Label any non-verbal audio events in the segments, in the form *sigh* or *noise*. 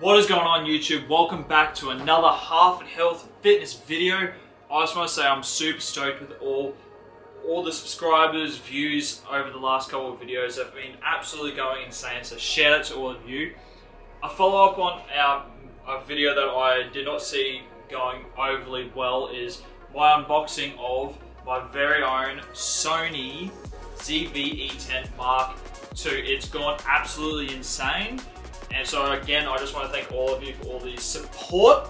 What is going on YouTube? Welcome back to another Harford Health Fitness video. I just want to say I'm super stoked with all all the subscribers, views over the last couple of videos have been absolutely going insane. So shout out to all of you. A follow up on our a video that I did not see going overly well is my unboxing of my very own Sony ZV-E10 Mark II. It's gone absolutely insane. And so again, I just want to thank all of you for all the support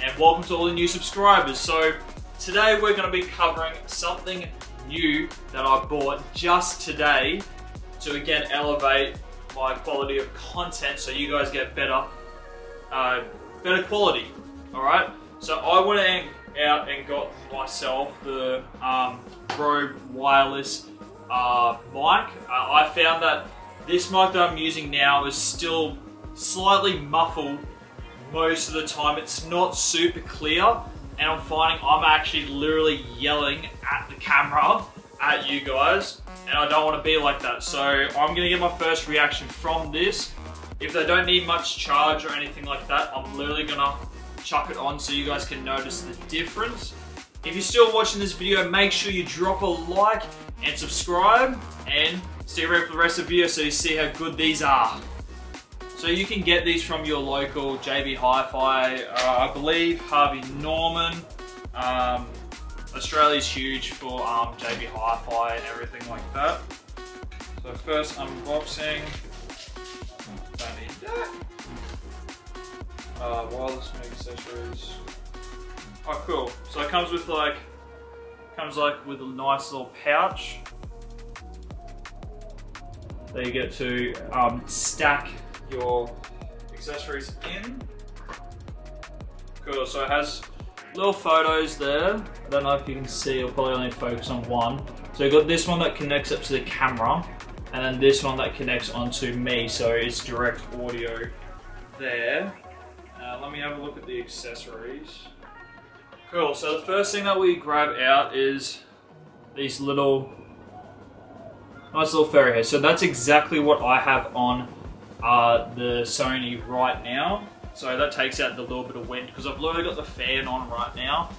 and welcome to all the new subscribers. So today we're going to be covering something new that I bought just today to again elevate my quality of content so you guys get better, uh, better quality. All right. So I went out and got myself the um, Rode wireless uh, mic. Uh, I found that this mic that I'm using now is still slightly muffled most of the time. It's not super clear and I'm finding I'm actually literally yelling at the camera at you guys and I don't want to be like that. So I'm going to get my first reaction from this. If they don't need much charge or anything like that, I'm literally going to chuck it on so you guys can notice the difference. If you're still watching this video, make sure you drop a like and subscribe and stay around for the rest of the video so you see how good these are. So you can get these from your local JB Hi-Fi, uh, I believe Harvey Norman. Um, Australia's huge for um, JB Hi-Fi and everything like that. So first unboxing, don't need that. Uh, wireless accessories. Oh cool, so it comes with like, comes like with a nice little pouch. That you get to um, stack your accessories in. Cool, so it has little photos there. I don't know if you can see, I'll probably only focus on one. So you've got this one that connects up to the camera, and then this one that connects onto me, so it's direct audio there. Uh, let me have a look at the accessories. Cool, so the first thing that we grab out is these little, nice little fairy heads. So that's exactly what I have on uh, the Sony right now. So that takes out the little bit of wind because I've literally got the fan on right now.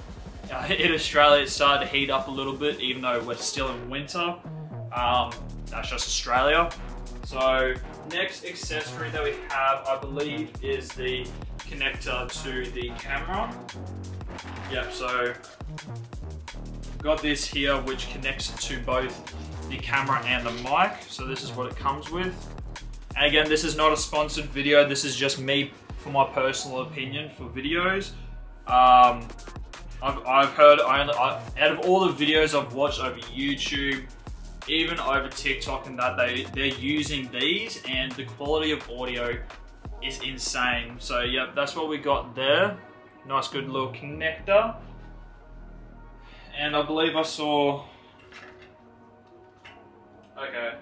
Uh, *laughs* in Australia it's started to heat up a little bit even though we're still in winter. Um, that's just Australia. So next accessory that we have I believe is the connector to the camera. Yep, so got this here which connects to both the camera and the mic. So this is what it comes with. Again, this is not a sponsored video. This is just me for my personal opinion for videos. Um, I've, I've heard, I only, I, out of all the videos I've watched over YouTube, even over TikTok and that, they, they're using these and the quality of audio is insane. So yeah, that's what we got there. Nice good little connector. And I believe I saw, okay,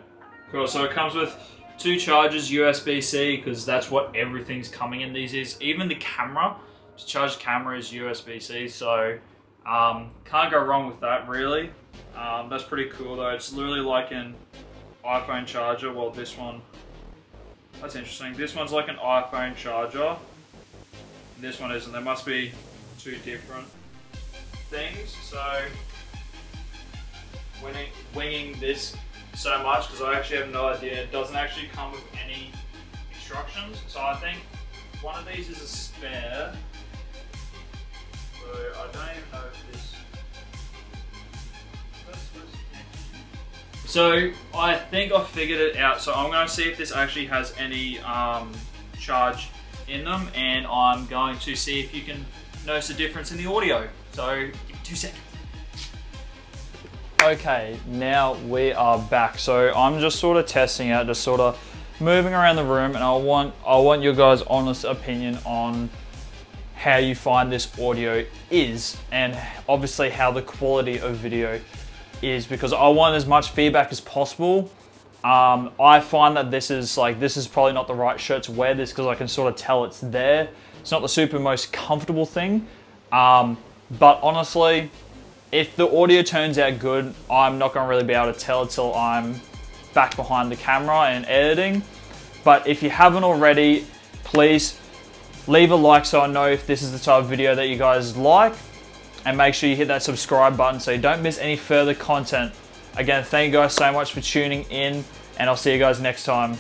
cool. So it comes with two chargers USB-C because that's what everything's coming in these is. Even the camera, to charge camera is USB-C, so um, can't go wrong with that really. Um, that's pretty cool though. It's literally like an iPhone charger. Well, this one, that's interesting. This one's like an iPhone charger. This one isn't. There must be two different things. So, winging, winging this so much because I actually have no idea. It doesn't actually come with any instructions. So I think one of these is a spare. So I don't even know if this. So I think I figured it out. So I'm going to see if this actually has any um, charge in them and I'm going to see if you can notice a difference in the audio. So two seconds. Okay, now we are back. So I'm just sort of testing out, just sort of moving around the room and I want I want your guys' honest opinion on how you find this audio is and obviously how the quality of video is because I want as much feedback as possible. Um, I find that this is like, this is probably not the right shirt to wear this because I can sort of tell it's there. It's not the super most comfortable thing. Um, but honestly, if the audio turns out good, I'm not gonna really be able to tell until I'm back behind the camera and editing. But if you haven't already, please Leave a like so I know if this is the type of video that you guys like. And make sure you hit that subscribe button so you don't miss any further content. Again, thank you guys so much for tuning in, and I'll see you guys next time.